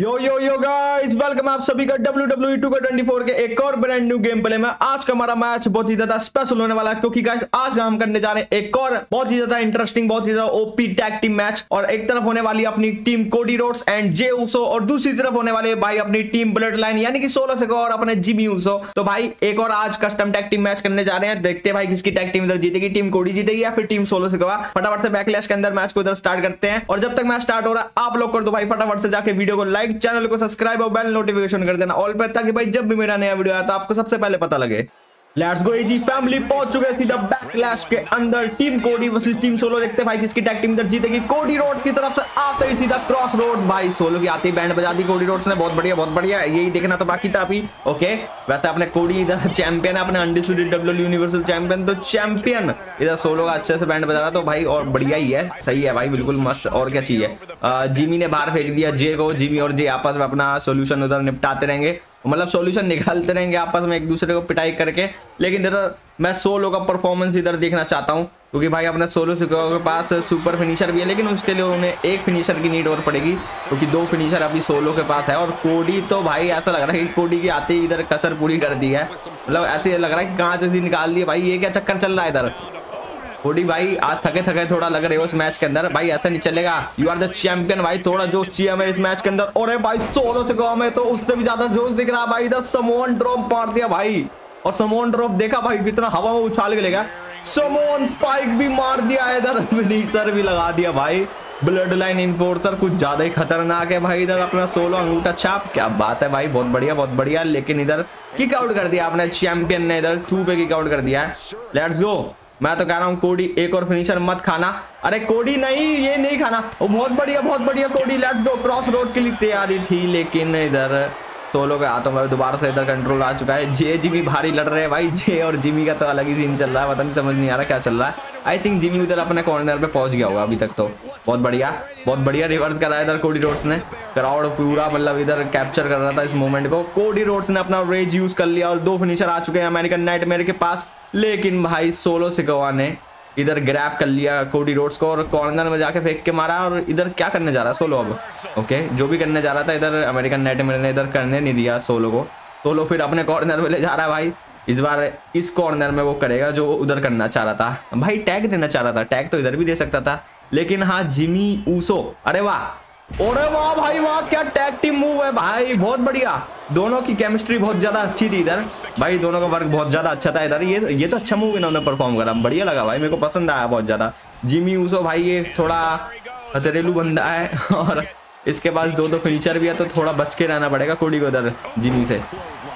यो यो yo guys welcome आप सभी का डब्ल्यू डब्ल्यू टू का ट्वेंटी फोर के एक और ब्रांड न्यू गेम प्ले में आज का हमारा मैच बहुत ही ज़्यादा स्पेशल होने वाला है, क्योंकि गाइस आज हम करने जा रहे हैं एक और बहुत ही ज़्यादा इंटरेस्टिंग बहुत ही ज़्यादा ओपी टैग टीम मैच और एक तरफ़ होने वाली अपनी team Cody Rhodes and Jey Uso और दूसरी तरफ़ होने वाले भाई अपनी टीम ब्लड लाइन यानी कि सोलह से और अपने जिमी ऊसो तो भाई, एक और आज कस्टम टैग टीम मैच करने जा रहे हैं, देखते हैं भाई किसकी टैग टीम इधर जीतेगी टीम कोडी जीतेगी या फिर टीम सोलह से फटाफट से बैकलैश के अंदर मैच को इधर स्टार्ट करते हैं, और जब तक मैच स्टार्ट हो रहा है, आप लोग कर दो भाई फटाफट से जाके वीडियो को लाइक चैनल को सब्सक्राइब और बेल नोटिफिकेशन कर देना। ऑल पे, ताकि भाई जब भी मेरा नया वीडियो आया तो आपको सबसे पहले पता लगे। लेट्स गो जी फैमिली पहुँच चुके सीधा बैकलैश के अंदर। टीम कोडी वर्सेस टीम सोलो देखते भाई, किसकी टैग टीम इधर जीतेगी। कोडी रोड्स की तरफ़ से आते ही सीधा क्रॉस रोड भाई सोलो की आती बैंड बजा दी कोडी रोड्स ने। बहुत बढ़िया बहुत बढ़िया। यही देखना तो बाकी था अभी। ओके वैसे अपने कोडी इधर चैंपियन है अपने अनडिस्प्यूटेड डब्ल्यू यूनिवर्सल चैंपियन तो चैंपियन इधर सोलो का अच्छे से बैंड बजा रहा तो भाई, और बढ़िया ही है। सही है भाई, बिल्कुल मस्त, और क्या चाहिए? जिमी ने बाहर फेंक दिया जे को। जिमी और जे आपस में अपना सोल्यूशन उधर निपटाते रहेंगे। मतलब सॉल्यूशन निकालते रहेंगे आपस में एक दूसरे को पिटाई करके। लेकिन इधर मैं सोलो का परफॉर्मेंस इधर देखना चाहता हूँ, क्योंकि भाई अपने सोलो के पास सुपर फिनिशर भी है, लेकिन उसके लिए उन्हें एक फिनिशर की नीड और पड़ेगी, क्योंकि दो फिनिशर अभी सोलो के पास है। और कोडी तो भाई ऐसा लग रहा है कि कोडी की आते ही इधर कसर पूरी कर दी है। मतलब ऐसे लग रहा है कि कहाँ से निकाल दिए भाई, ये क्या चक्कर चल रहा है इधर? कोडी भाई, आज थके थके थोड़ा लग रहे हो इस मैच के अंदर। भाई, ऐसा नहीं चलेगा। यू आर द चैंपियन भाई, थोड़ा जोश चाहिए हमें इस मैच के अंदर। और भाई, सोलो से गाँव में तो उससे भी ज़्यादा जोश दिख रहा है भाई। इधर समोन ड्रॉप मार दिया भाई। और समोन ड्रॉप देखा भाई, कितना हवा में उछाल के लेगा। समोन स्पाइक भी मार दिया, इधर फिनिशर भी लगा दिया भाई। ब्लड लाइन इन्फोर्सर कुछ ज़्यादा ही खतरनाक है भाई, इधर अपना सोलो अंगूठा छाप। क्या बात है भाई, बहुत बढ़िया बहुत बढ़िया। लेकिन इधर किक आउट कर दिया आपने चैंपियन ने इधर टू पे किक आउट कर दिया। है लेट्स गो मैं तो कह रहा हूँ, कोडी, एक और फिनिशर मत खाना। अरे कोडी नहीं, ये नहीं खाना। वो बहुत बढ़िया बहुत बढ़िया कोडी। लेट्स गो क्रॉस रोड के लिए तैयारी थी, लेकिन इधर सोलो के हाथों में दोबारा से इधर कंट्रोल आ चुका है। जे जिमी भारी लड़ रहे हैं भाई। जे और जिमी का तो अलग ही सीन चल रहा है। पता नहीं, समझ नहीं आ रहा क्या चल रहा है। आई थिंक जिमी उधर अपने कॉर्नर पे पहुँच गया होगा अभी तक तो। बहुत बढ़िया बहुत बढ़िया रिवर्स करा इधर कोडी रोड्स ने। क्राउड पूरा मतलब इधर कैप्चर कर रहा था इस मोमेंट को। कोडी रोड्स ने अपना रेज यूज़ कर लिया और दो फिनिशर आ चुके हैं अमेरिकन नाइट के पास। लेकिन भाई सोलो सिकोवा ने इधर ग्रैप कर लिया कोडी रोड्स को और कॉर्नर में जाके फेंक के मारा और इधर क्या करने जा रहा है? सोलो अब। ओके जो भी करने जा रहा था इधर अमेरिकन नाइट ने इधर करने नहीं दिया सोलो को। सोलो फिर अपने कॉर्नर में ले जा रहा है भाई। इस बार इस कॉर्नर में वो करेगा जो उधर करना चाह रहा था। भाई टैग देना चाह रहा था। टैग तो इधर भी दे सकता था। लेकिन हाँ जिमी ऊसो अरे वाह अरे वाह भाई वाह, क्या टैग टीम मूव है भाई, बहुत बढ़िया। दोनों की केमिस्ट्री बहुत ज़्यादा अच्छी थी इधर। भाई, दोनों का वर्क बहुत ज़्यादा अच्छा था इधर। ये ये तो अच्छा मूव इन्होंने परफॉर्म करा, बढ़िया लगा भाई, मेरे को पसंद आया बहुत ज़्यादा। जिमी ऊसो भाई, ये थोड़ा हथरेलू बंदा है, और इसके पास दो दो फिनिशर भी है तो थोड़ा बच के रहना पड़ेगा कोडी को इधर, जिमी से।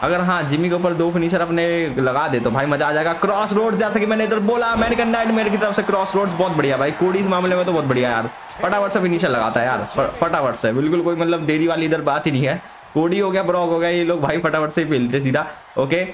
अगर हाँ जिमी के ऊपर दो फिनिशर अपने लगा दे तो भाई मज़ा आ जाएगा। क्रॉस रोड जैसा कि मैंने इधर बोला है मेरे की तरफ़ से क्रॉस रोड बहुत बढ़िया भाई। कोडी इस मामले में तो बहुत बढ़िया यार। फटाफट से फिनिशर लगाता है यार। फटाफट से, बिल्कुल कोई मतलब देरी वाली इधर बात ही नहीं है। कोडी हो गया ब्रॉक हो गया, ये लोग भाई फटाफट से ही सीधा। ओके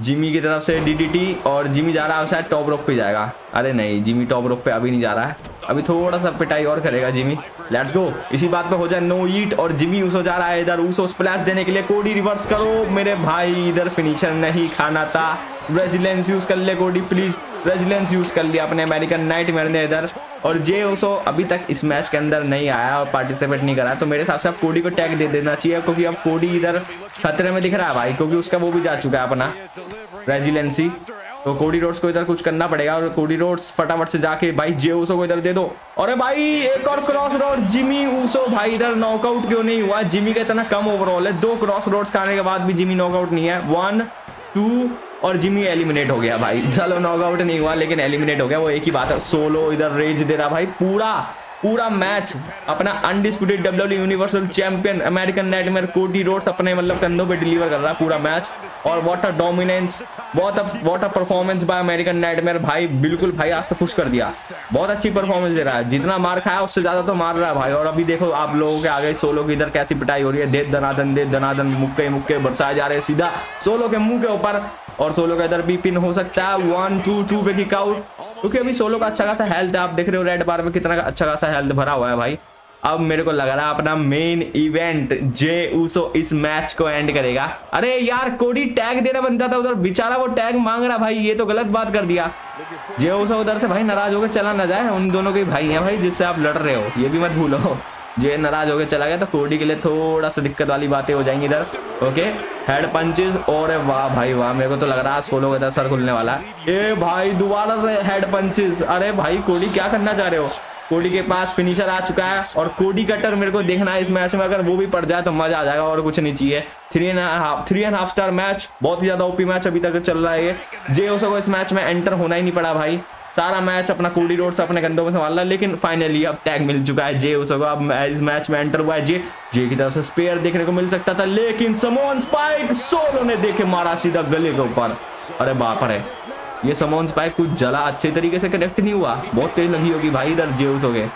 जिमी की तरफ़ से डीडीटी और जिमी जा रहा है, शायद टॉप रोप पे जाएगा। अरे नहीं जिमी टॉप रोप पे अभी नहीं जा रहा है। अभी थोड़ा सा पिटाई और करेगा जिमी लेट्स गो इसी बात पे हो जाए नो ईट और जिमी उसो जा रहा है इधर उसो स्प्लैश देने के लिए कोडी रिवर्स करो। मेरे भाई इधर फिनिशर नहीं खाना था। रेजिलेंस यूज़ कर ले कोडी प्लीज़ रेजिलेंस यूज़ कर लिया अपने अमेरिकन नाइट मेयर ने इधर। और जे उसो अभी तक इस मैच के अंदर नहीं आया और पार्टिसिपेट नहीं करा। तो मेरे हिसाब से आप कोडी को टैग दे देना चाहिए, क्योंकि अब कोडी इधर खतरे में दिख रहा है भाई, क्योंकि उसका वो भी जा चुका है अपना। रेजिलेंसी तो कोडी रोड्स को इधर कुछ करना पड़ेगा और कोडी रोड्स फटाफट से जाके भाई जे ऊसो को इधर दे दो। और भाई, एक और क्रॉस रोड जिमी ऊसो भाई, इधर नॉकआउट क्यों नहीं हुआ? जिमी का इतना कम ओवरऑल है। दो क्रॉस रोड्स खाने के बाद भी जिमी नॉकआउट नहीं है। वन टू और जिमी एलिमिनेट हो गया भाई। चलो नॉकआउट नहीं हुआ, लेकिन एलिमिनेट हो गया। वो एक ही बात है सोलो इधर रेज दे रहा भाई, पूरा। पूरा मैच, अपना undisputed W universal champion American nightmare Cody Rhodes अपने मतलब कंधों पे डिलीवर कर रहा है पूरा मैच। और वॉट अ डोमिनेंस बहुत what a performance by American nightmare भाई, बिल्कुल भाई, आज तो खुश कर दिया। बहुत अच्छी परफॉर्मेंस दे रहा है। जितना मार खाया, उससे ज़्यादा तो मार रहा है भाई। और अभी देखो, आप लोगों के आगे सोलो की इधर कैसी पिटाई हो रही है। दे दनादन दे दनादन मुक्के मुक्के बरसाए जा रहे हैं सीधा। सोलो के मुँह के ऊपर और सोलो का इधर भी पिन हो सकता है। वन टू टू पे किक आउट क्योंकि अभी सोलो का अच्छा खासा हेल्थ है। आप देख रहे हो रेड बार में कितना अच्छा खासा हेल्थ भरा हुआ है भाई। अब मेरे को लग रहा है अपना मेन इवेंट जे ऊसो इस मैच को एंड करेगा। अरे यार, कोडी टैग देना बनता था उधर। बेचारा वो टैग मांग रहा भाई। ये तो गलत बात कर दिया। जे ऊसो उधर से भाई नाराज़ होकर चला ना जाए। उन दोनों के भाई हैं भाई, जिससे आप लड़ रहे हो। ये भी मत भूलो। जे नाराज़ होकर चला गया तो कोडी के लिए थोड़ा सा दिक्कत वाली बातें हो जाएँगी इधर। ओके हेड पंचेस और वाह भाई, वाह, मेरे को तो लग रहा है सोलो का सर खुलने वाला ए भाई, दोबारा से हेड पंचेस अरे भाई कोडी क्या करना चाह रहे हो? कोडी के पास फिनिशर आ चुका है, और कोडी कटर मेरे को देखना है इस मैच में, अगर वो भी पड़ जाए तो मज़ा आ जाएगा, और कुछ नहीं चाहिए। Three and half three and half star match बहुत ही ज़्यादा ओपी मैच अभी तक चल रहा है जे जे को इस मैच में एंटर होना ही नहीं पड़ा भाई। सारा मैच अपना कोडी रोड से अपने कंधों में संभाल रहा लेकिन फाइनली अब टैग मिल चुका है जे उसको अब इस मैच में एंटर हुआ है जे जे की तरफ़ से स्पेयर देखने को मिल सकता था, लेकिन समोन स्पाइक सोलो ने देखे मारा सीधा गले के ऊपर। अरे बाप रे, ये समोन स्पाइक कुछ जला, अच्छे तरीके से कनेक्ट नहीं हुआ। बहुत तेज लगी होगी भाई इधर जेउस हो गए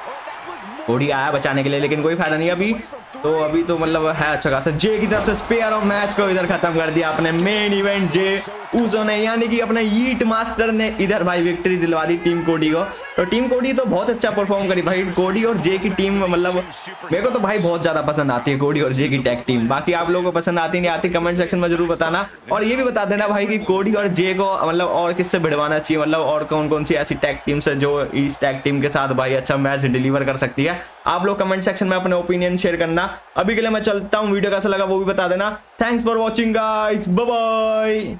ओडी आया बचाने के लिए, लेकिन कोई फ़ायदा नहीं। अभी तो अभी तो मतलब है अच्छा खासा। जे की तरफ़ से स्पेयर ऑफ़ मैच को इधर खत्म कर दिया अपने मेन इवेंट जे उसो ने, यानी कि अपने ईट मास्टर ने इधर भाई विक्ट्री दिलवा दी टीम कोडी को। तो टीम कोडी तो बहुत अच्छा परफॉर्म करी भाई। कोडी और जे की टीम मतलब मेरे को तो भाई बहुत ज़्यादा पसंद आती है कोडी और जे की टैग टीम बाकी आप लोगों को पसंद आती नहीं आती कमेंट सेक्शन में ज़रूर बताना। और ये भी बता देना भाई की कोडी और जे को मतलब और किससे भिड़वाना चाहिए? मतलब और कौन कौन सी ऐसी टैग टीम है जो इस टैग टीम के साथ भाई अच्छा मैच डिलीवर कर सकती है? आप लोग कमेंट सेक्शन में अपने ओपिनियन शेयर करना। अभी के लिए मैं चलता हूँ, वीडियो कैसा लगा वो भी बता देना। Thanks for watching guys bye